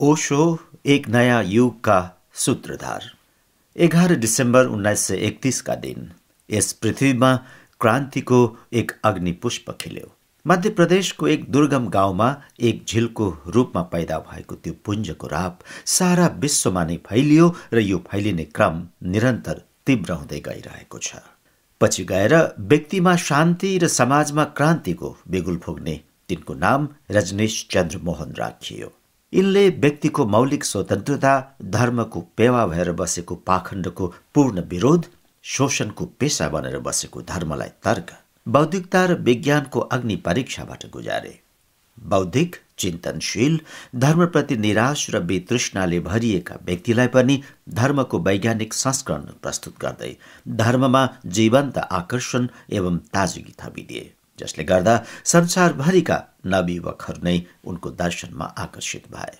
ओशो एक नयाँ युगका सूत्रधार। एघार डिसेम्बर उन्नाइस सय एकतिसका दिन। यस पृथ्वीमा क्रान्तिको एक अग्निपुष्प खिल्यो। मध्य प्रदेशको एक दुर्गम गाउँमा एक झिलको रूपमा पैदा भएको त्यो पुञ्जको राप सारा विश्वमा नै फैलियो र यो फैलिने क्रम निरन्तर तीव्र हुँदै गइरहेको छ। पछि गएर व्यक्तिमा शान्ति र समाजमा क्रान्तिको बेगुल फुग्ने तिनको नाम रजनीश चन्द्र मोहन राखियो। यिनले व्यक्तिको मौलिक स्वतन्त्रता धर्मको पेवा भएर बसेको पाखण्डको पूर्ण विरोध शोषणको पेसा बनेर बसेको धर्मलाई तर्क बौद्धिकता र विज्ञानको अग्नि परीक्षाबाट गुजारे। बौद्धिक चिन्तनशील धर्मप्रति निराश र वितृष्णाले भरिएका व्यक्तिलाई पनि धर्मको वैज्ञानिक संस्करण प्रस्तुत गर्दै धर्ममा जीवन्त आकर्षण एवं ताजगी थपिदिए। जसले गर्दा संसारभरिका नवयुवकहरू नै उनको दर्शनमा आकर्षित भए।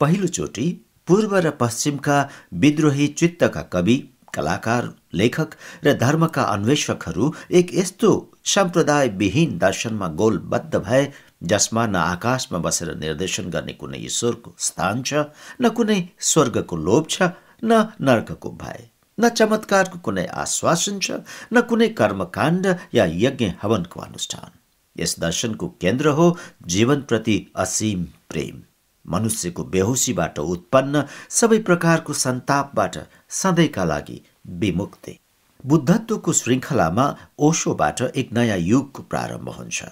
पहिलोचोटि पूर्व र पश्चिमका विद्रोही चित्तका कवि कलाकार लेखक र धर्मका अन्वेषकहरू एक यस्तो सम्प्रदायविहीन दर्शनमा गोलबद्ध भए जसमा न आकाशमा बसेर निर्देशन गर्ने कुनै ईश्वरको स्थान छ न कुनै स्वर्गको लोभ छ न नर्कको भय। न चमत्कारको कुनै आश्वासन छ न कुनै कर्मकाण्ड या यज्ञ हवनको अनुष्ठान। यस दर्शनको केन्द्र हो जीवनप्रति असीम प्रेम। मनुष्यको बेहोसीबाट उत्पन्न सबै प्रकारको सन्तापबाट सधैँका लागि विमुक्ति। बुद्धत्वको श्रृङ्खलामा ओशोबाट एक नयाँ युगको प्रारम्भ हुन्छ।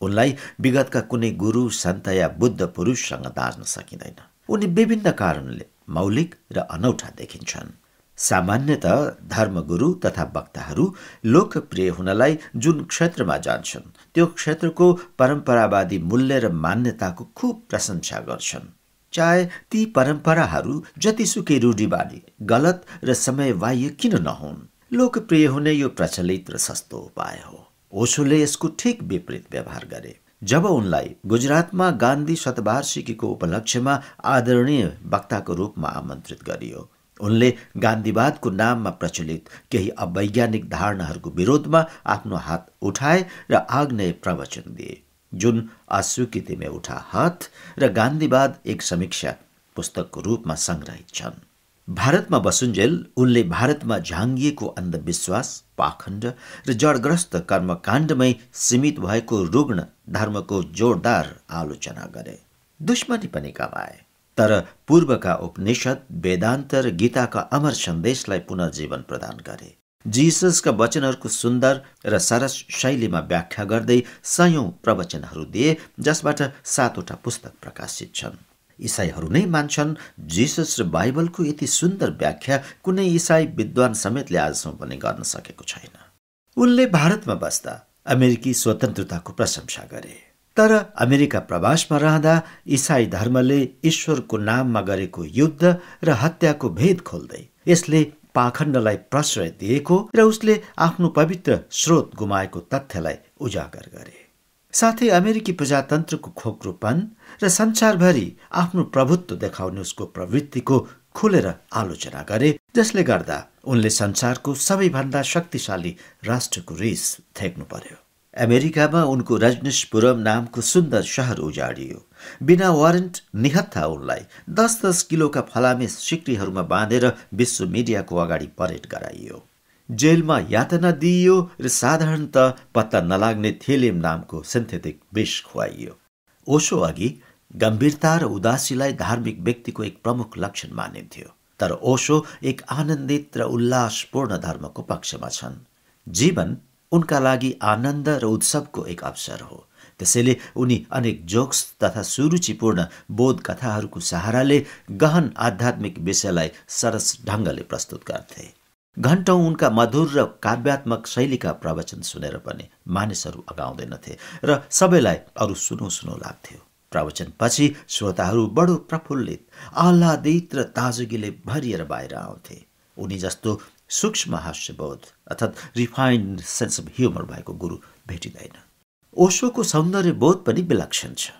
उनलाई विगतका कुनै गुरु सन्त या बुद्ध पुरुषसँग दाँच्न सकिँदैन। उनी विभिन्न कारणले मौलिक र अनौठा देखिन्छन्। सामान्यत धर्मगुरु तथा वक्ताहरू लोकप्रिय हुनलाई जुन क्षेत्रमा जान्छन् त्यो क्षेत्रको परम्परावादी मूल्य र मान्यताको खुब प्रशंसा गर्छन्। चाहे ती परम्पराहरू जतिसुकै रूढिवादी गलत र समयबाह्य किन नहुन्? लोकप्रिय हुने यो प्रचलित र सस्तो उपाय हो। ओसोले यसको ठिक विपरीत व्यवहार गरे। जब उनलाई गुजरातमा गान्धी शतवार्षिकीको उपलक्ष्यमा आदरणीय वक्ताको रूपमा आमन्त्रित गरियो उनले गान्धीवादको नाममा प्रचलित केही अवैज्ञानिक धारणाहरूको विरोधमा आफ्नो हात उठाए र आग्नेय प्रवचन दिए। जुन अस्वीकृतिमा उठा हात र गान्धीवाद एक समीक्षा पुस्तकको रूपमा सङ्ग्रहित छन्। भारतमा बसुन्जेल उनले भारतमा झाङ्गिएको अन्धविश्वास पाखण्ड र जडग्रस्त कर्मकाण्डमै सीमित भएको रुग्ण धर्मको जोरदार आलोचना गरे। दुश्मनी पनि कमाए। तर पूर्वका उपनिषद वेदान्त र गीताका अमर सन्देशलाई पुनर्जीवन प्रदान गरे। जिससका वचनहरूको सुन्दर र सरस शैलीमा व्याख्या गर्दै सयौं प्रवचनहरू दिए जसबाट सातवटा पुस्तक प्रकाशित छन्। इसाईहरू नै मान्छन् जिसस र बाइबलको यति सुन्दर व्याख्या कुनै इसाई विद्वान समेतले आजसम्म पनि गर्न सकेको छैन। उनले भारतमा बस्दा अमेरिकी स्वतन्त्रताको प्रशंसा गरे। तर अमेरिका प्रवासमा रहँदा इसाई धर्मले ईश्वरको नाममा गरेको युद्ध र हत्याको भेद खोल्दै यसले पाखण्डलाई प्रश्रय दिएको र उसले आफ्नो पवित्र स्रोत गुमाएको तथ्यलाई उजागर गरे। साथै अमेरिकी प्रजातन्त्रको खोक्रोपन र संसारभरि आफ्नो प्रभुत्व देखाउने उसको प्रवृत्तिको खुलेर आलोचना गरे जसले गर्दा उनले संसारको सबैभन्दा शक्तिशाली राष्ट्रको रिस थेक्नु पर्यो। अमेरिकामा उनको रजनीशपुरम नामको सुन्दर सहर उजाडियो। बिना वारेन्ट निहत्था उनलाई। दस दस किलोका फलामे सिक्रीहरूमा बाँधेर विश्व मिडियाको अगाडि परेड गराइयो। जेलमा यातना दिइयो र साधारणत पत्ता नलाग्ने थेलिम नामको सिन्थेटिक विष खुवाइयो। ओसो अघि गम्भीरता र उदासीलाई धार्मिक व्यक्तिको एक प्रमुख लक्षण मानिन्थ्यो। तर ओसो एक आनन्दित र उल्लासपूर्ण धर्मको पक्षमा छन्। जीवन उनका लागि आनन्द र उत्सवको एक अवसर हो। त्यसैले उनी अनेक जोक्स तथा सुरुचिपूर्ण बोध कथाहरूको सहाराले गहन आध्यात्मिक विषयलाई सरस ढङ्गले प्रस्तुत गर्थे। घन्टौँ उनका मधुर र काव्यात्मक शैलीका प्रवचन सुनेर पनि मानिसहरू अगाउँदैनथे र सबैलाई अरू सुनो सुनो लाग्थ्यो। प्रवचनपछि श्रोताहरू बडो प्रफुल्लित आह्लादित र ताजगीले भरिएर बाहिर आउँथे। उनी जस्तो सूक्ष्म हास्यबोध अर्थात् रिफाइन्ड सेन्स अफ ह्युमर भएको गुरु भेटिँदैन। ओसोको सौन्दर्य बोध पनि विलक्षण छ।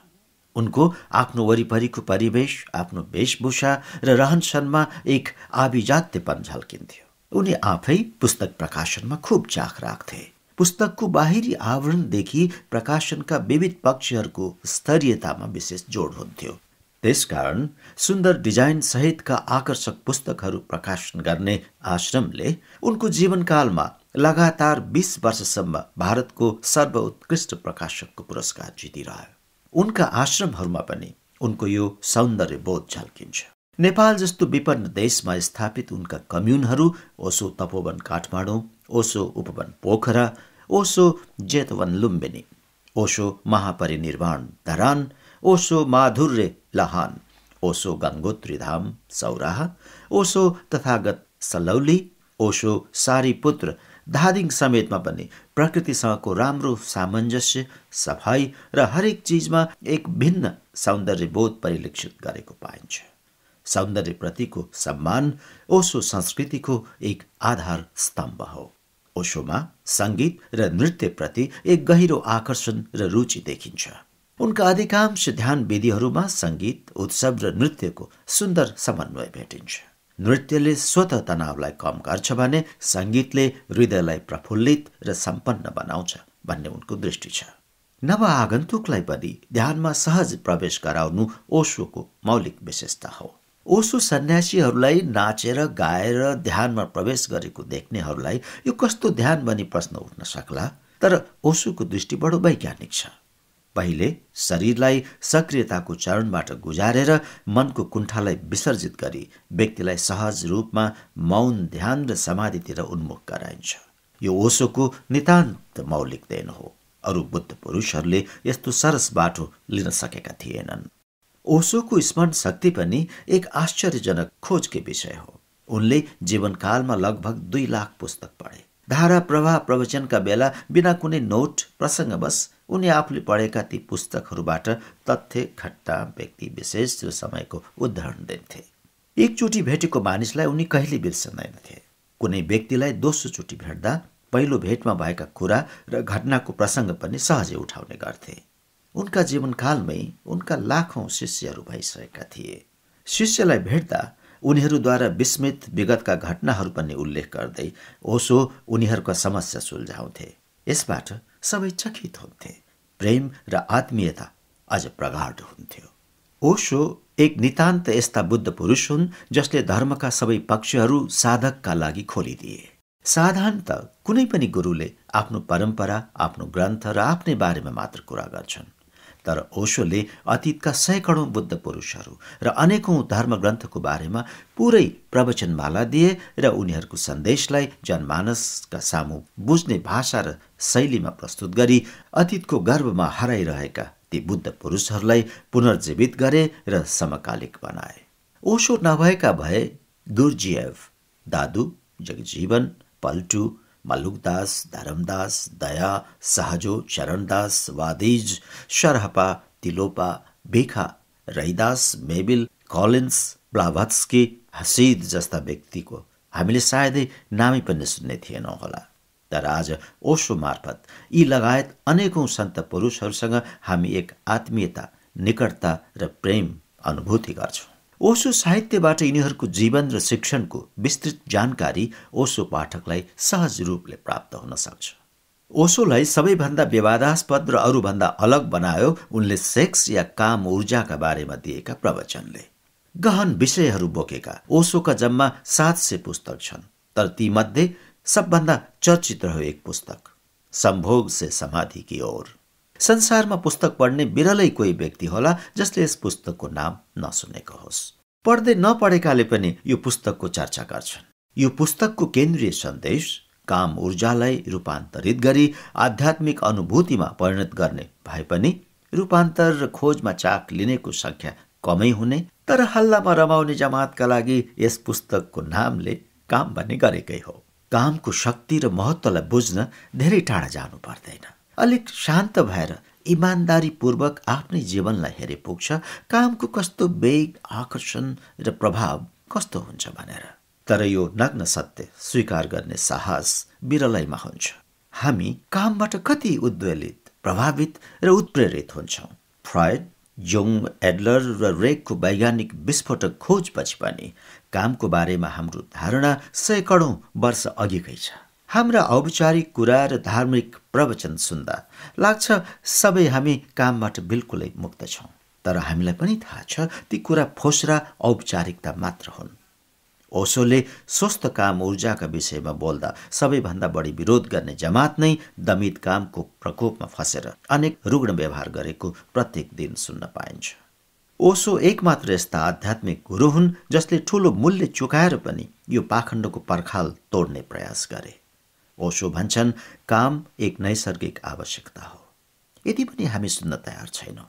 उनको आफ्नो वरिपरिको परिवेश आफ्नो वेशभूषा र रहनसहनमा एक आभिजात्यपन झल्किन्थ्यो। उनी आफै पुस्तक प्रकाशनमा खुब चाख राख्थे। पुस्तकको बाहिरी आवरणदेखि प्रकाशनका विविध पक्षहरूको स्तरीयतामा विशेष जोड हुन्थ्यो। त्यसकारण सुन्दर डिजाइन सहितका आकर्षक पुस्तकहरू प्रकाशन गर्ने आश्रमले उनको जीवनकालमा लगातार बिस वर्षसम्म भारतको सर्वोत्कृष्ट प्रकाशकको पुरस्कार जितिरह्यो। उनका आश्रमहरूमा पनि उनको यो सौन्दर्य बोध झल्किन्छ। नेपाल जस्तो विपन्न देशमा स्थापित उनका कम्युनहरू ओसो तपोवन काठमाडौँ ओसो उपवन पोखरा ओसो जेतवन लुम्बिनी ओसो महापरिनिर्वाण धरान ओसो माधुर्य लहान। ओसो गङ्गोत्री धाम सौराहा। ओसो तथागत सलौली। ओसो सारीपुत्र धादिङ समेतमा पनि प्रकृतिसँगको राम्रो सामञ्जस्य सफाई र हरेक चिजमा एक भिन्न सौन्दर्यबोध परिलक्षित गरेको पाइन्छ। सौन्दर्यप्रतिको सम्मान ओसो संस्कृतिको एक आधार स्तम्भ हो। ओशोमा सङ्गीत र नृत्यप्रति एक गहिरो आकर्षण र रुचि देखिन्छ। उनका अधिकांश ध्यान विधिहरूमा सङ्गीत उत्सव र नृत्यको सुन्दर समन्वय भेटिन्छ। नृत्यले स्वत तनावलाई कम गर्छ भने सङ्गीतले हृदयलाई प्रफुल्लित र सम्पन्न बनाउँछ भन्ने उनको दृष्टि छ। नव आगन्तुकलाई पनि ध्यानमा सहज प्रवेश गराउनु ओशोको मौलिक विशेषता हो। ओसो सन्यासीहरूलाई नाचेर गाएर ध्यानमा प्रवेश गरेको देख्नेहरूलाई यो कस्तो ध्यान भनी प्रश्न उठ्न सक्ला? तर ओसोको दृष्टि बडो वैज्ञानिक छ। पहिले शरीरलाई सक्रियताको चरणबाट गुजारेर मनको कुण्ठालाई विसर्जित गरी व्यक्तिलाई सहज रूपमा मौन ध्यान र समाधितिर उन्मुख गराइन्छ। यो ओसोको नितान्त मौलिक देन हो। अरू बुद्ध पुरुषहरूले यस्तो सरस बाटो लिन सकेका थिएनन्। ओसोको स्मरण शक्ति पनि एक आश्चर्यजनक खोजकै विषय हो। उनले जीवनकालमा लगभग दुई लाख पुस्तक पढे। धारा प्रवाह प्रवचनका बेला बिना कुनै नोट प्रसङ्गवश उनी आफूले पढेका ती पुस्तकहरूबाट तथ्य घट्टा व्यक्ति विशेष र समयको उदाहरण दिन्थे। एकचोटि भेटेको मानिसलाई उनी कहिले बिर्सदैनथे कुनै व्यक्तिलाई दोस्रो चोटि भेट्दा पहिलो भेटमा भएका कुरा र घटनाको प्रसङ्ग पनि सहजै उठाउने गर्थे। उनका जीवनकालमै उनका लाखौं शिष्यहरू भइसकेका थिए। शिष्यलाई भेट्दा उनीहरूद्वारा विस्मित विगतका घटनाहरू पनि उल्लेख गर्दै ओसो उनीहरूका समस्या सुल्झाउँथे। यसबाट सबै चकित हुन्थे। प्रेम र आत्मीयता अझ प्रगाढ हुन्थ्यो। ओसो एक नितान्त यस्ता बुद्ध पुरुष हुन् जसले धर्मका सबै पक्षहरू साधकका लागि खोलिदिए। साधारणत कुनै पनि गुरुले आफ्नो परम्परा आफ्नो ग्रन्थ र आफ्नै बारेमा मात्र कुरा गर्छन्। तर ओशोले अतीतका सैकडौँ बुद्ध पुरुषहरू र अनेकौँ धर्म ग्रन्थको बारेमा पुरै प्रवचनमाला दिए र उनीहरूको सन्देशलाई जनमानसका सामु बुझ्ने भाषा र शैलीमा प्रस्तुत गरी अतीतको गर्वमा हराइरहेका ती बुद्ध पुरुषहरूलाई पुनर्जीवित गरे र समकालिक बनाए। ओशो नभएका भए Gurdjieff Dadu Jagjivan Paltu Malukdas Dharamdas Daya Sahajo Charandas वादिज Sarahapa Tilopa Bhikha Raidas Mabel Collins Blavatsky Hasid जस्ता व्यक्तिको हामीले सायदै नामै पनि सुन्ने थिएनौँ होला। तर आज ओसो मार्फत यी लगायत अनेकौँ सन्त पुरुषहरूसँग हामी एक आत्मीयता निकटता र प्रेम अनुभूति गर्छौँ। ओसो साहित्यबाट यिनीहरूको जीवन र शिक्षणको विस्तृत जानकारी ओसो पाठकलाई सहज रूपले प्राप्त हुन सक्छ। ओसोलाई सबैभन्दा विवादास्पद र अरूभन्दा अलग बनायो उनले सेक्स या काम ऊर्जाका बारेमा दिएका प्रवचनले। गहन विषयहरू बोकेका ओसोका जम्मा सात सय पुस्तक छन् तर तीमध्ये सबभन्दा चर्चित रह्यो एक पुस्तक सम्भोग से समाधि की ओर। संसारमा पुस्तक पढ्ने बिरलै कोही व्यक्ति होला जसले यस पुस्तकको नाम नसुनेको होस्। पढ्दै नपढेकाले पनि यो पुस्तकको चर्चा गर्छन्। यो पुस्तकको केन्द्रीय सन्देश काम ऊर्जालाई रूपान्तरित गरी आध्यात्मिक अनुभूतिमा परिणत गर्ने भए पनि रूपान्तर र खोजमा चाक लिनेको सङ्ख्या कमै हुने तर हल्लामा रमाउने जमातका लागि यस पुस्तकको नामले काम भन्ने गरेकै हो। कामको शक्ति र महत्त्वलाई बुझ्न धेरै टाढा जानु पर्दैन। अलिक शान्त भएर इमान्दारीपूर्वक आफ्नै जीवनलाई हेरे पुग्छ कामको कस्तो वेग आकर्षण र प्रभाव कस्तो हुन्छ भनेर। तर यो नग्न सत्य स्वीकार गर्ने साहस बिरलैमा हुन्छ। हामी कामबाट कति उद्वेलित प्रभावित र उत्प्रेरित हुन्छौँ। फ्रायड जोङ एडलर र रेकको वैज्ञानिक विस्फोटक खोजपछि पनि कामको बारेमा हाम्रो धारणा सैकडौँ वर्ष अघिकै छ। हाम्रा औपचारिक कुरा र धार्मिक प्रवचन सुन्दा लाग्छ सबै हामी कामबाट बिल्कुलै मुक्त छौँ। तर हामीलाई पनि थाहा छ ती कुरा फोस्रा औपचारिकता मात्र हुन्। ओसोले स्वस्थ काम ऊर्जाका विषयमा बोल्दा सबैभन्दा बढी विरोध गर्ने जमात नै दमित कामको प्रकोपमा फसेर अनेक रुग्ण व्यवहार गरेको प्रत्येक दिन सुन्न पाइन्छ। ओसो एकमात्र यस्ता आध्यात्मिक गुरु हुन् जसले ठूलो मूल्य चुकाएर पनि यो पाखण्डको पर्खाल तोड्ने प्रयास गरे। ओसो भन्छन् काम एक नैसर्गिक आवश्यकता हो। यति पनि हामी सुन्न तयार छैनौँ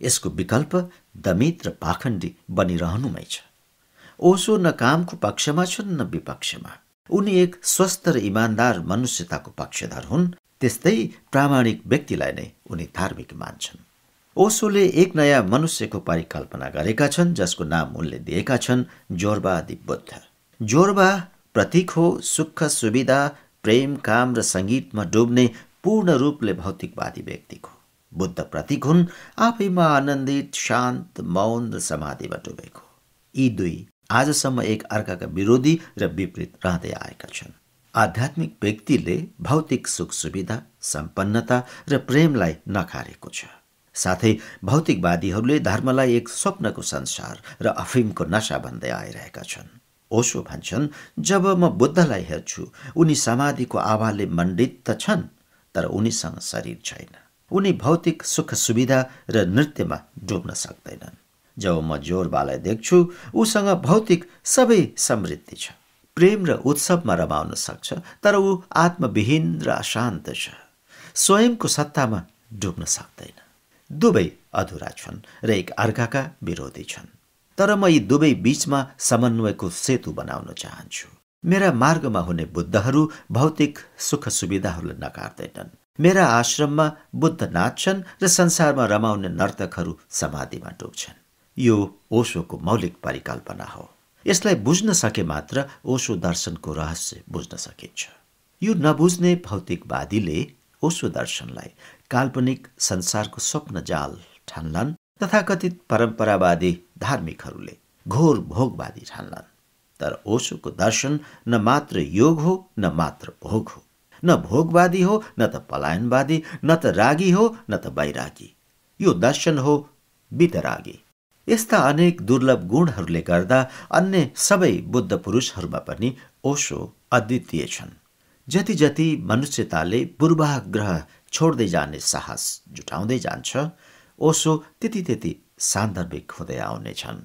यसको विकल्प दमित र पाखण्डी बनिरहनुमै छ। ओसो न कामको पक्षमा छन् न विपक्षमा। उनी एक स्वस्थ र इमान्दार मनुष्यताको पक्षधर हुन् त्यस्तै प्रामाणिक व्यक्तिलाई नै उनी धार्मिक मान्छन्। ओसोले एक नयाँ मनुष्यको परिकल्पना गरेका छन् जसको नाम उनले दिएका छन् जोरबादी बुद्ध। जोरबा प्रतीक हो सुख सुविधा प्रेम काम र सङ्गीतमा डुब्ने पूर्ण रूपले भौतिकवादी व्यक्तिको बुद्ध प्रतीक हुन् आफैमा आनन्दित शान्त मौन र समाधिमा डुबेको। यी दुई आजसम्म एक अर्काका विरोधी र विपरीत रहँदै आएका छन्। आध्यात्मिक व्यक्तिले भौतिक सुख सुविधा सम्पन्नता र प्रेमलाई नखारेको छ। साथै भौतिकवादीहरूले धर्मलाई एक स्वप्नको संसार र अफिमको नशा भन्दै आइरहेका छन्। ओसो भन्छन् जब म बुद्धलाई हेर्छु उनी समाधिको आवाले मण्डित त छन् तर उनीसँग शरीर छैन। उनी भौतिक सुख सुविधा र नृत्यमा डुब्न सक्दैनन्। जब म जोरबालाई देख्छु उसँग भौतिक सबै समृद्धि छ। प्रेम र उत्सवमा रमाउन सक्छ तर ऊ आत्मविहीन र अशान्त छ। स्वयंको सत्तामा डुब्न सक्दैन। दुवै अधुरा छन् र एक अर्काका विरोधी छन्। तर म यी दुवै बीचमा समन्वयको सेतु बनाउन चाहन्छु। मेरा मार्गमा हुने बुद्धहरू भौतिक सुख सुविधाहरूलाई नकार्दैनन्। मेरा आश्रममा बुद्ध नाच्छन् र संसारमा रमाउने नर्तकहरू समाधिमा डुब्छन्। यो ओशोको मौलिक परिकल्पना हो। यसलाई बुझ्न सके मात्र ओशो दर्शनको रहस्य बुझ्न सकिन्छ। यो नबुझ्ने भौतिकवादीले ओशो दर्शनलाई काल्पनिक संसारको स्वप्न जाल ठान्लान् तथाकथित परम्परावादी धार्मिकहरूले घोर भोगवादी ठान्लान् तर ओशोको दर्शन न मात्र योग हो न मात्र भोग हो। न भोगवादी हो न त पलायनवादी न त रागी हो न त बैरागी यो दर्शन हो वितरागी। यस्ता अनेक दुर्लभ गुणहरूले गर्दा अन्य सबै बुद्ध पुरुषहरूमा पनि ओशो अद्वितीय छन्। जति जति मनुष्यताले पूर्वाग्रह छोड्दै जाने साहस जुटाउँदै जान्छ ओसो त्यति त्यति सान्दर्भिक हुँदै आउनेछन्।